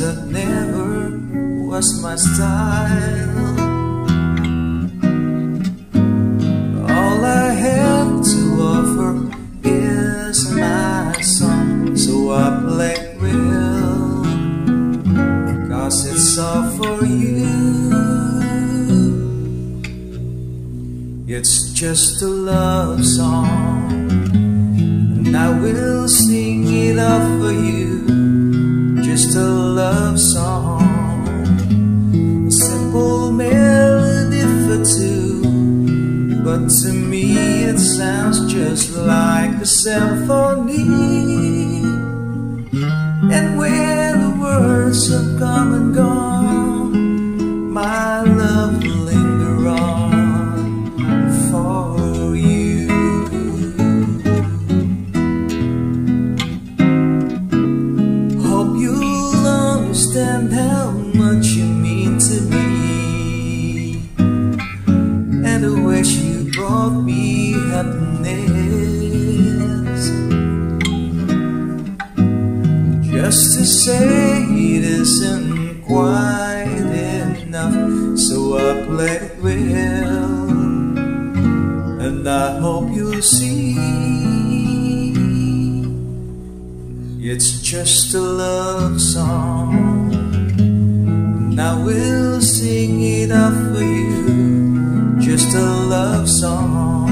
that never was my style. All I have to offer is my song, so I play will. Cause it's all for you. It's just a love song, and I will sing it all for you. Just a love song, a simple melody for two. But to me, it sounds just like a symphony. And when the words have come and gone, the way you brought me happiness. Just to say it isn't quite enough, so I play well, and I hope you'll see. It's just a love song, and I will sing it out for you. Just a love song,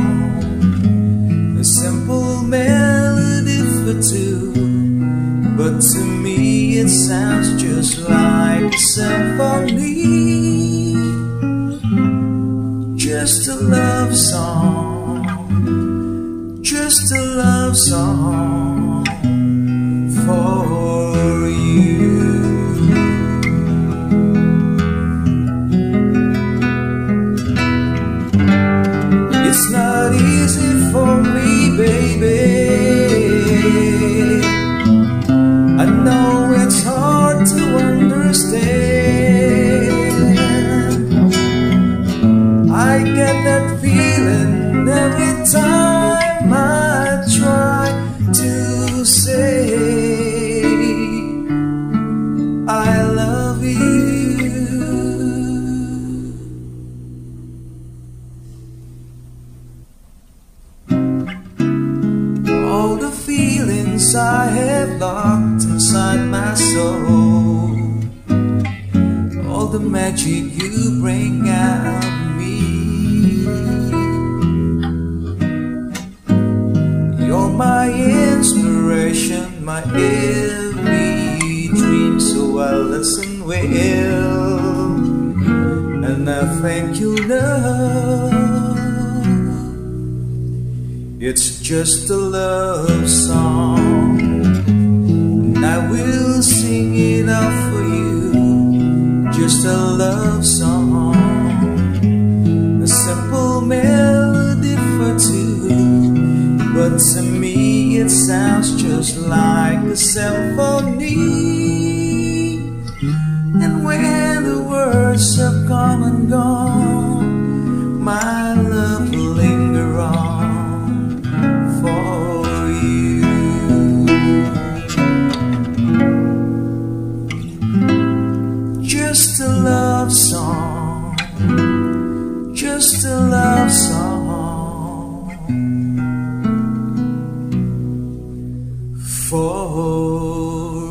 a simple melody for two. But to me it sounds just like a symphony. Just a love song. Just a love song It's not easy for All the feelings I have locked inside my soul. All the magic you bring out of me. You're my inspiration, my every dream So I listen well And I thank you, love it's just a love song, and I will sing it out for you. Just a love song, a simple melody for two. But to me, it sounds just like a symphony. And when the words just a love song for